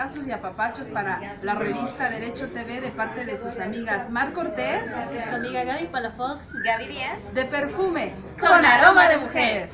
abrazos y apapachos para la revista Derecho TV de parte de sus amigas Mar Cortés, Su amiga Gaby Palafox. Gaby Díaz. de perfume Con aroma de mujer.